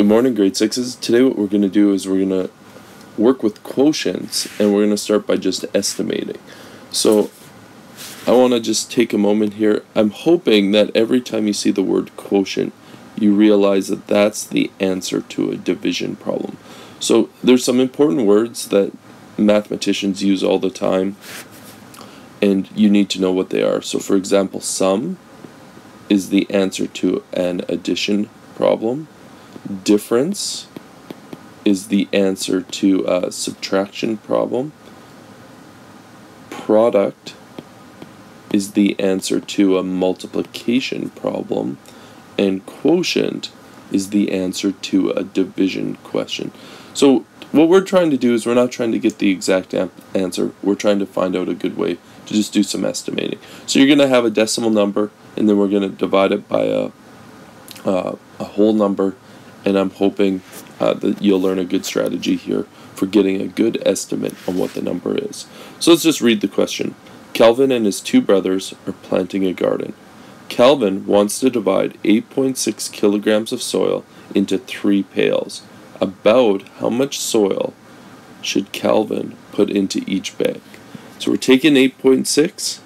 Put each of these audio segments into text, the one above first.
Good morning, grade sixes. Today, what we're going to do is we're going to work with quotients and we're going to start by just estimating. So, I want to just take a moment here. I'm hoping that every time you see the word quotient, you realize that that's the answer to a division problem. So, there's some important words that mathematicians use all the time, and you need to know what they are. So, for example, sum is the answer to an addition problem difference is the answer to a subtraction problem. Product is the answer to a multiplication problem. And quotient is the answer to a division question. So what we're trying to do is we're not trying to get the exact answer. We're trying to find out a good way to just do some estimating. So you're going to have a decimal number, and then we're going to divide it by a, uh, a whole number, and I'm hoping uh, that you'll learn a good strategy here for getting a good estimate on what the number is. So let's just read the question. Calvin and his two brothers are planting a garden. Calvin wants to divide 8.6 kilograms of soil into three pails. About how much soil should Calvin put into each bag? So we're taking 8.6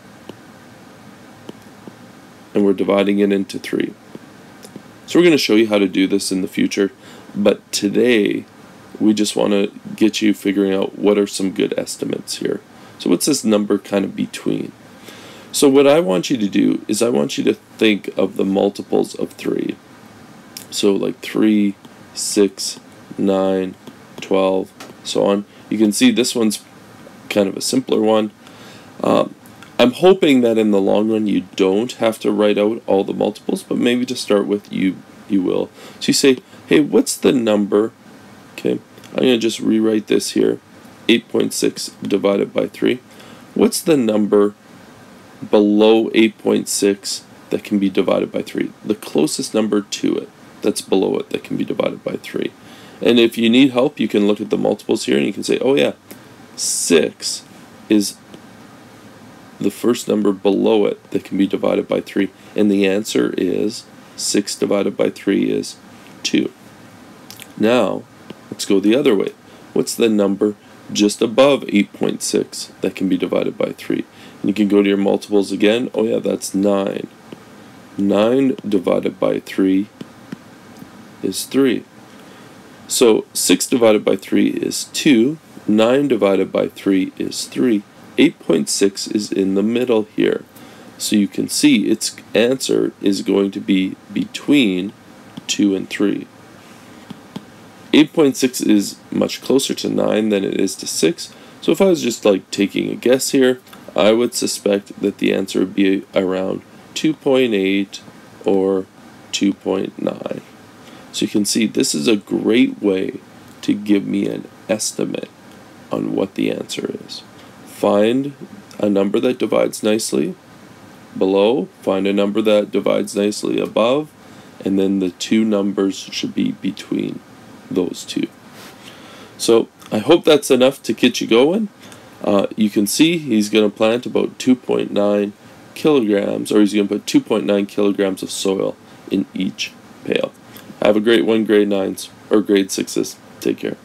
and we're dividing it into three. So we're going to show you how to do this in the future, but today we just want to get you figuring out what are some good estimates here. So what's this number kind of between? So what I want you to do is I want you to think of the multiples of 3. So like 3, 6, 9, 12, so on. You can see this one's kind of a simpler one. Um, I'm hoping that in the long run you don't have to write out all the multiples, but maybe to start with you you will. So you say, hey, what's the number? Okay, I'm going to just rewrite this here. 8.6 divided by 3. What's the number below 8.6 that can be divided by 3? The closest number to it that's below it that can be divided by 3. And if you need help, you can look at the multiples here and you can say, oh yeah, 6 is the first number below it that can be divided by 3. And the answer is 6 divided by 3 is 2. Now, let's go the other way. What's the number just above 8.6 that can be divided by 3? And you can go to your multiples again. Oh yeah, that's 9. 9 divided by 3 is 3. So 6 divided by 3 is 2. 9 divided by 3 is 3. 8.6 is in the middle here. So you can see its answer is going to be between 2 and 3. 8.6 is much closer to 9 than it is to 6. So if I was just like taking a guess here, I would suspect that the answer would be around 2.8 or 2.9. So you can see this is a great way to give me an estimate on what the answer is. Find a number that divides nicely below, find a number that divides nicely above, and then the two numbers should be between those two. So I hope that's enough to get you going. Uh, you can see he's going to plant about 2.9 kilograms, or he's going to put 2.9 kilograms of soil in each pail. Have a great one, grade 9s, or grade 6s. Take care.